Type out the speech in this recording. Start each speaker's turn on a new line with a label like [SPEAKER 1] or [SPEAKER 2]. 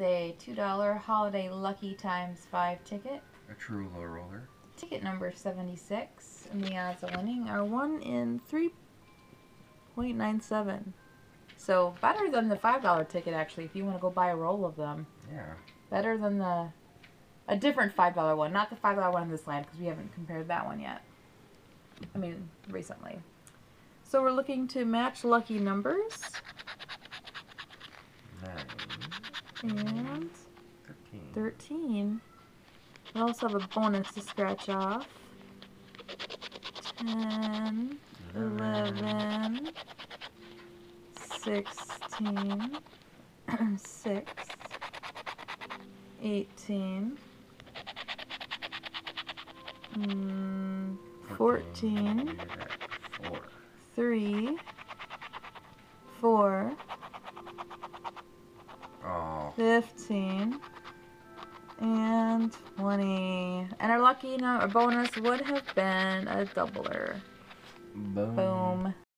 [SPEAKER 1] with a $2 holiday lucky times 5 ticket.
[SPEAKER 2] A true low roller.
[SPEAKER 1] Ticket number 76, and the odds of winning are 1 in 3.97. So better than the $5 ticket, actually, if you want to go buy a roll of them.
[SPEAKER 2] Yeah.
[SPEAKER 1] Better than the a different five dollar one, not the five dollar one in this land because we haven't compared that one yet. I mean, recently. So we're looking to match lucky numbers. And
[SPEAKER 2] Thirteen.
[SPEAKER 1] thirteen. We also have a bonus to scratch off. Ten, eleven, sixteen, six, eighteen. Mm, 14,
[SPEAKER 2] Leave it at Four.
[SPEAKER 1] 3, 4,
[SPEAKER 2] Oh.
[SPEAKER 1] 15, and 20. And our lucky number our bonus would have been a doubler.
[SPEAKER 2] Boom.
[SPEAKER 1] Boom.